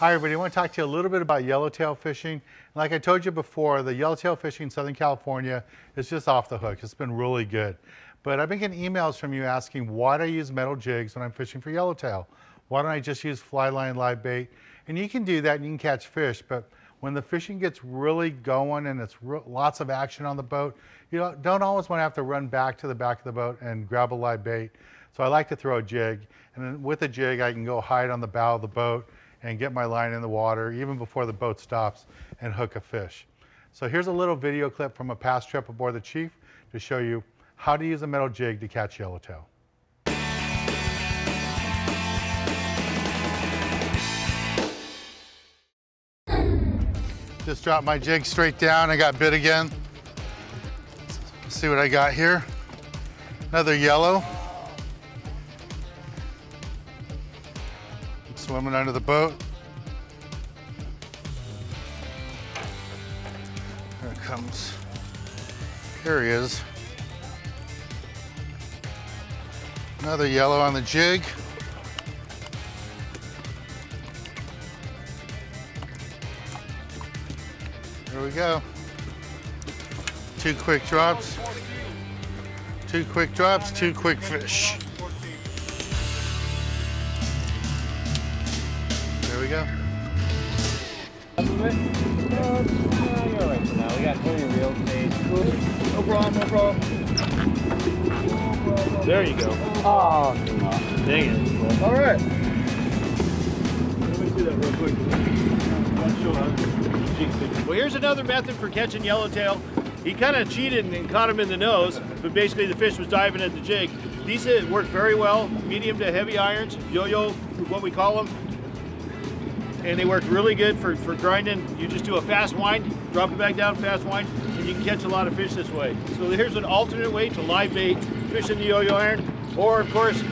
Hi everybody, I want to talk to you a little bit about yellowtail fishing. Like I told you before, the yellowtail fishing in Southern California is just off the hook. It's been really good. But I've been getting emails from you asking why do I use metal jigs when I'm fishing for yellowtail? Why don't I just use fly line live bait? And you can do that and you can catch fish, but when the fishing gets really going and it's lots of action on the boat, you don't always want to have to run back to the back of the boat and grab a live bait. So I like to throw a jig, and then with a jig I can go hide on the bow of the boat and get my line in the water even before the boat stops and hook a fish. So here's a little video clip from a past trip aboard the Chief to show you how to use a metal jig to catch yellowtail. Just dropped my jig straight down. I got bit again. Let's see what I got here. Another yellow. Swimming under the boat. Here it comes. Here he is. Another yellow on the jig. There we go. Two quick drops. Two quick drops, two quick fish. We go. No problem, no problem. There you go. Oh, dang it. All right. Let me see that real quick. Well, here's another method for catching yellowtail. He kind of cheated and caught him in the nose, but basically the fish was diving at the jig. These uh, work very well, medium to heavy irons, yo-yo, what we call them and they work really good for, for grinding. You just do a fast wind, drop it back down, fast wind, and you can catch a lot of fish this way. So here's an alternate way to live bait, fish in the yo-yo iron, or of course,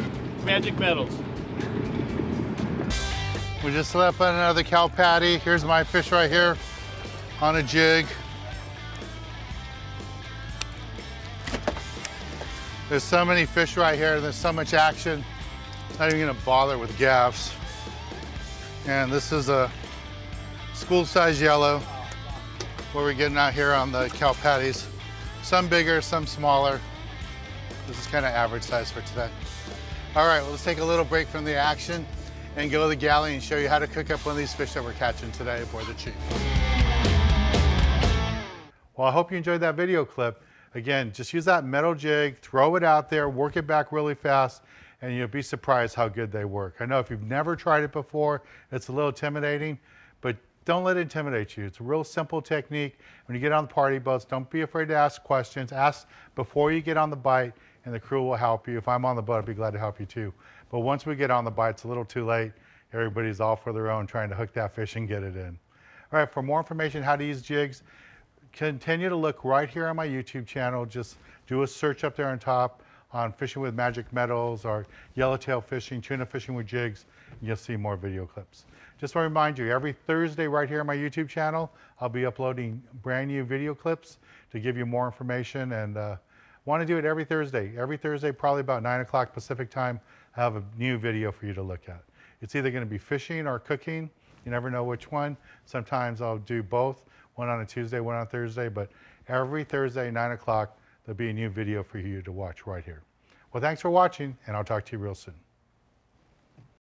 magic metals. We just set up another cow patty. Here's my fish right here on a jig. There's so many fish right here. There's so much action. Not even gonna bother with gaffs. And this is a school size yellow, what we're getting out here on the cow patties. Some bigger, some smaller. This is kind of average size for today. All right, well, let's take a little break from the action and go to the galley and show you how to cook up one of these fish that we're catching today aboard the Chief. Well, I hope you enjoyed that video clip. Again, just use that metal jig, throw it out there, work it back really fast, and you'll be surprised how good they work. I know if you've never tried it before, it's a little intimidating, but don't let it intimidate you. It's a real simple technique. When you get on the party boats, don't be afraid to ask questions. Ask before you get on the bite, and the crew will help you. If I'm on the boat, I'd be glad to help you too. But once we get on the bite, it's a little too late. Everybody's off for their own trying to hook that fish and get it in. All right, for more information how to use jigs, continue to look right here on my YouTube channel. Just do a search up there on top on fishing with magic metals or yellowtail fishing, tuna fishing with jigs, you'll see more video clips. Just want to remind you, every Thursday right here on my YouTube channel, I'll be uploading brand new video clips to give you more information and uh, want to do it every Thursday. Every Thursday, probably about 9 o'clock Pacific time, I have a new video for you to look at. It's either going to be fishing or cooking. You never know which one. Sometimes I'll do both, one on a Tuesday, one on a Thursday, but every Thursday, 9 o'clock, there'll be a new video for you to watch right here. Well, thanks for watching, and I'll talk to you real soon.